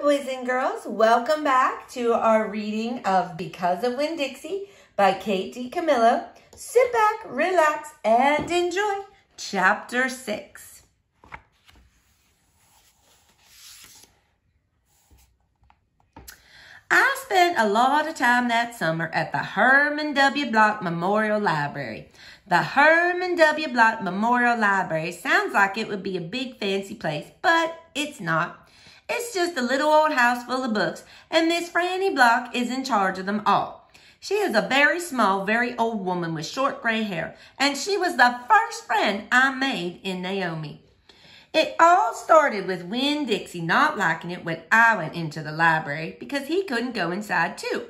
Boys and girls. Welcome back to our reading of Because of Winn-Dixie by Kate DiCamillo. Sit back, relax, and enjoy Chapter 6. I spent a lot of time that summer at the Herman W. Block Memorial Library. The Herman W. Block Memorial Library sounds like it would be a big fancy place, but it's not. It's just a little old house full of books, and Miss Franny Block is in charge of them all. She is a very small, very old woman with short gray hair, and she was the first friend I made in Naomi. It all started with Winn-Dixie not liking it when I went into the library because he couldn't go inside too.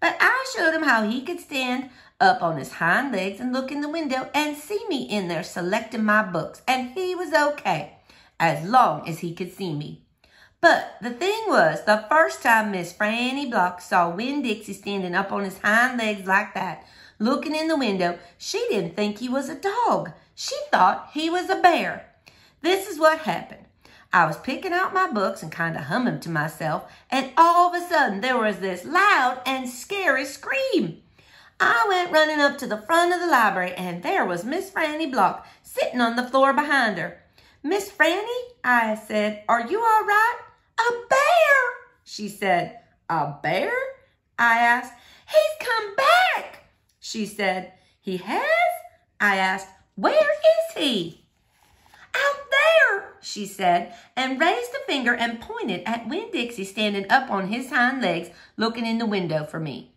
But I showed him how he could stand up on his hind legs and look in the window and see me in there selecting my books, and he was okay as long as he could see me. But the thing was, the first time Miss Franny Block saw Winn-Dixie standing up on his hind legs like that, looking in the window, she didn't think he was a dog. She thought he was a bear. This is what happened. I was picking out my books and kind of humming to myself, and all of a sudden there was this loud and scary scream. I went running up to the front of the library, and there was Miss Franny Block sitting on the floor behind her. Miss Franny, I said, are you all right? A bear, she said. A bear? I asked. He's come back, she said. He has? I asked. Where is he? Out there, she said, and raised a finger and pointed at Winn-Dixie standing up on his hind legs looking in the window for me.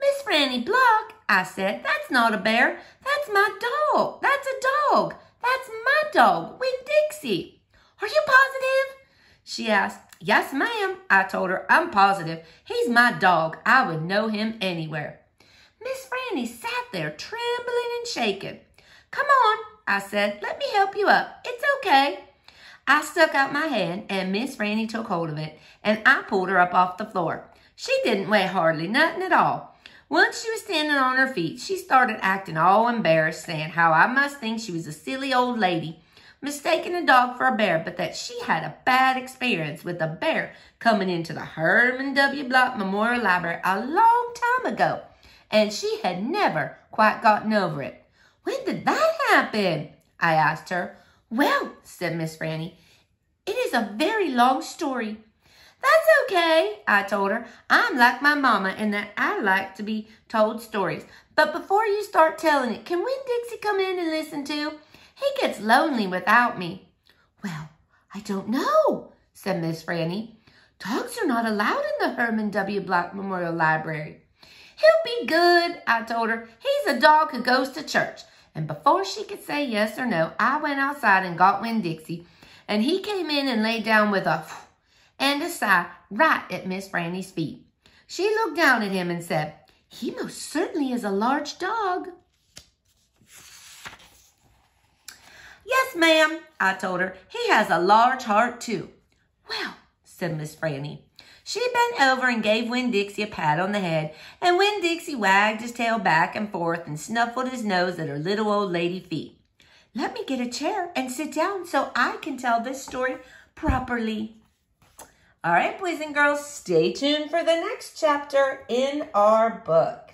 Miss Franny Block, I said, that's not a bear. That's my dog. That's a dog. That's my dog, Winn-Dixie. Are you positive? She asked. Yes, ma'am, I told her. I'm positive. He's my dog. I would know him anywhere. Miss Franny sat there trembling and shaking. Come on, I said. Let me help you up. It's okay. I stuck out my hand and Miss Franny took hold of it and I pulled her up off the floor. She didn't weigh hardly nothing at all. Once she was standing on her feet, she started acting all embarrassed, saying how I must think she was a silly old lady mistaking a dog for a bear, but that she had a bad experience with a bear coming into the Herman W. Block Memorial Library a long time ago, and she had never quite gotten over it. When did that happen? I asked her. Well, said Miss Franny, it is a very long story. That's okay, I told her. I'm like my mama in that I like to be told stories. But before you start telling it, can Winn-Dixie come in and listen too? He gets lonely without me. Well, I don't know, said Miss Franny. Dogs are not allowed in the Herman W. Block Memorial Library. He'll be good, I told her. He's a dog who goes to church. And before she could say yes or no, I went outside and got Winn-Dixie. And he came in and lay down with a and a sigh right at Miss Franny's feet. She looked down at him and said, he most certainly is a large dog. Yes, ma'am, I told her. He has a large heart, too. Well, said Miss Franny. She bent over and gave Winn-Dixie a pat on the head, and Winn-Dixie wagged his tail back and forth and snuffled his nose at her little old lady feet. Let me get a chair and sit down so I can tell this story properly. All right, boys and girls, stay tuned for the next chapter in our book.